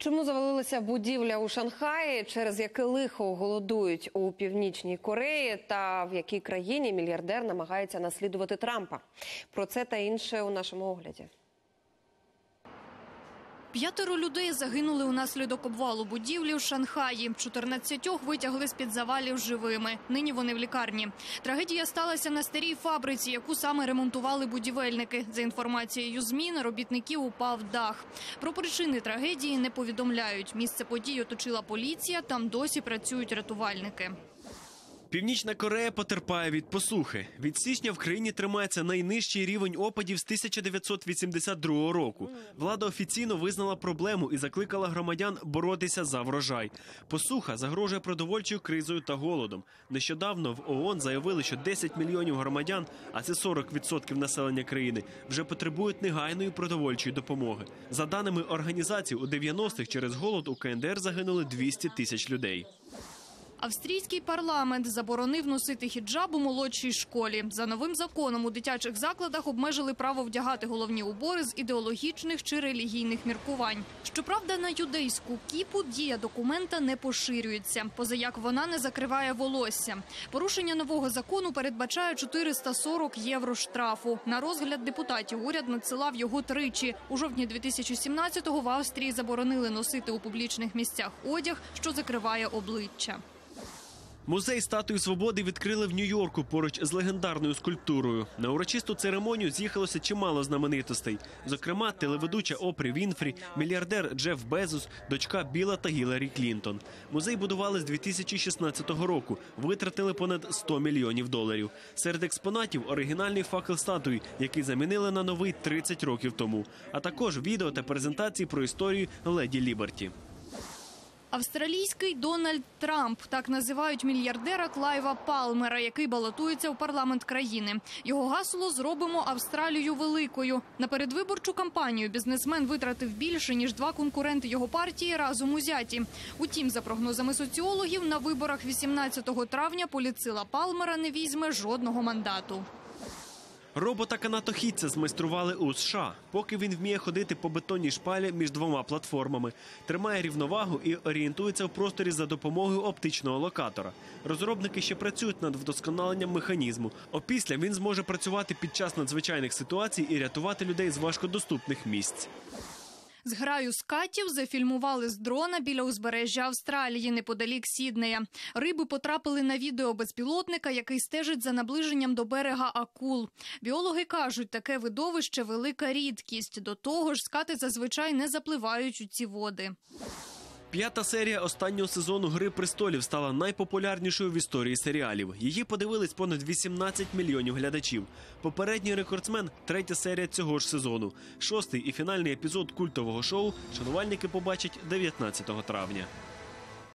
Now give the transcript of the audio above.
Чому завалилася будівля у Шанхаї, через яке лихо голодують у північній Кореї, та в якій країні мільярдер намагається наслідувати Трампа? Про це та інше у нашому огляді. П'ятеро людей загинули унаслідок обвалу будівлі в Шанхаї. 14 витягли з-під завалів живими. Нині вони в лікарні. Трагедія сталася на старій фабриці, яку саме ремонтували будівельники. За інформацією ЗМІ, на робітників упав дах. Про причини трагедії не повідомляють. Місце подій оточила поліція. Там досі працюють рятувальники. Північна Корея потерпає від посухи. Від січня в країні тримається найнижчий рівень опадів з 1982 року. Влада офіційно визнала проблему і закликала громадян боротися за врожай. Посуха загрожує продовольчою кризою та голодом. Нещодавно в ООН заявили, що 10 мільйонів громадян, а це 40% населення країни, вже потребують негайної продовольчої допомоги. За даними організації, у 90-х через голод у КНДР загинули 200 тисяч людей. Австрійський парламент заборонив носити хіджаб у молодшій школі. За новим законом у дитячих закладах обмежили право вдягати головні убори з ідеологічних чи релігійних міркувань. Щоправда, на юдейську кіпу дія документа не поширюється, позаяк вона не закриває волосся. Порушення нового закону передбачає 440 євро штрафу. На розгляд депутатів уряд надсилав його тричі. У жовтні 2017-го в Австрії заборонили носити у публічних місцях одяг, що закриває обличчя. Музей статуї свободи відкрили в Нью-Йорку поруч з легендарною скульптурою. На урочисту церемонію з'їхалося чимало знаменитостей. Зокрема, телеведуча Опрі Вінфрі, мільярдер Джеф Безос, дочка Біла та Гіларі Клінтон. Музей будували з 2016 року. Витратили понад 100 мільйонів доларів. Серед експонатів оригінальний факел статуї, який замінили на новий 30 років тому. А також відео та презентації про історію леді Ліберті. Австралійський Дональд Трамп так називають мільярдера Клайва Палмера, який балотується в парламент країни. Його гасло зробимо Австралію великою. На передвиборчу кампанію бізнесмен витратив більше ніж два конкуренти його партії разом узяті. Утім, за прогнозами соціологів, на виборах 18 травня поліцила Палмера не візьме жодного мандату. Робота канатохідця змайстрували у США. Поки він вміє ходити по бетонній шпалі між двома платформами, тримає рівновагу і орієнтується в просторі за допомогою оптичного локатора. Розробники ще працюють над вдосконаленням механізму. Опісля він зможе працювати під час надзвичайних ситуацій і рятувати людей з важкодоступних місць. Зграю скатів зафільмували з дрона біля узбережжя Австралії неподалік Сіднея. Риби потрапили на відео безпілотника, який стежить за наближенням до берега акул. Біологи кажуть, таке видовище велика рідкість. До того ж, скати зазвичай не запливають у ці води. П'ята серія останнього сезону Гри престолів стала найпопулярнішою в історії серіалів. Її подивились понад 18 мільйонів глядачів. Попередній рекордсмен третя серія цього ж сезону. Шостий і фінальний епізод культового шоу шанувальники побачать 19 травня.